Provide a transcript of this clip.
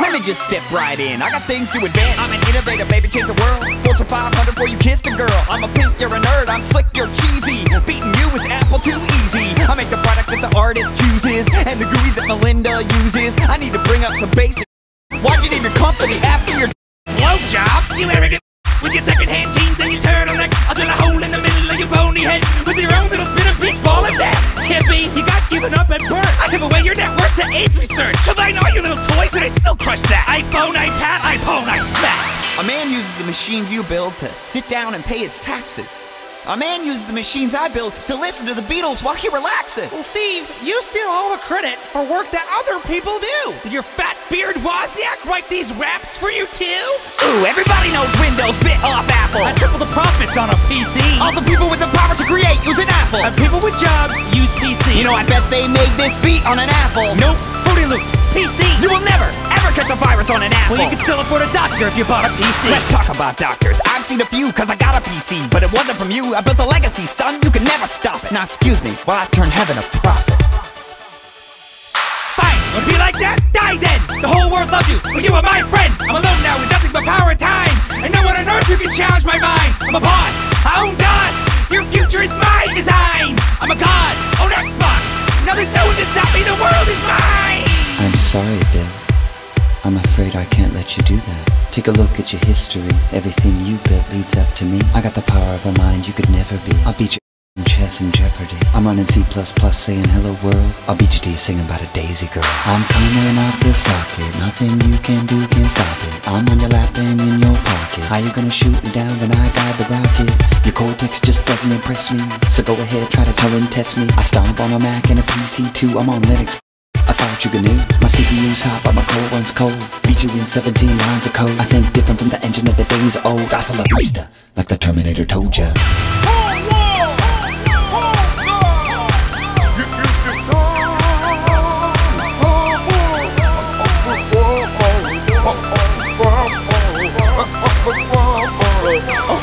Let me just step right in. I got things to advance. I'm an innovator, baby, change the world. Fortune 500 before you kiss the girl. I'm a pink, you're a nerd. I'm slick, you're cheesy. Beating you is Apple II easy. I make the product that the artist chooses and the GUI that Melinda uses. I need to bring up some basics. Why'd you name your company after your Blowjobs, you arrogant got given at birth. I give away your net worth to AIDS research. Combine all your little toys and I still crush that. iPhone, iPad, iPhone, I smack. A man uses the machines you build to sit down and pay his taxes. A man uses the machines I build to listen to the Beatles while he relaxes. Well, Steve, you steal all the credit for work that other people do. Your fat beard Wozniak write these raps for you too? Ooh, everybody knows Windows bit off Apple. I triple the profits on a PC. All the people with the power to And people with jobs use PC. You know, I bet they made this beat on an Apple. Nope, Fruity Loops, PC. You will never, ever catch a virus on an Apple. Well, you can still afford a doctor if you bought a PC. Let's talk about doctors. I've seen a few cause I got a PC, but it wasn't from you. I built a legacy, son. You can never stop it. Now excuse me while I turn heaven a profit. Fine, wanna be like that? Die then! The whole world loves you, but you are my friend! I'm alone now with nothing but power and time! And no one on earth who can challenge my mind! I'm a boss! Me! The world is mine! I'm sorry, Bill. I'm afraid I can't let you do that. Take a look at your history. Everything you built leads up to me. I got the power of a mind you could never be. I'll beat you in Jeopardy. I'm running C++ saying hello world. I'll beat you to you singing about a daisy girl. I'm coming out the socket. Nothing you can do can stop it. I'm on your lap and in your pocket. How you gonna shoot me down when I got the rocket? Your cortex just doesn't impress me. So go ahead, try to tell and test me. I stomp on a Mac and a PC too. I'm on Linux. I thought you knew My CPU's hot but my core runs cold Beat you in 17 lines of code I think different from the engine of the days old Hasta la vista, like the Terminator told ya Oh, oh, oh, oh.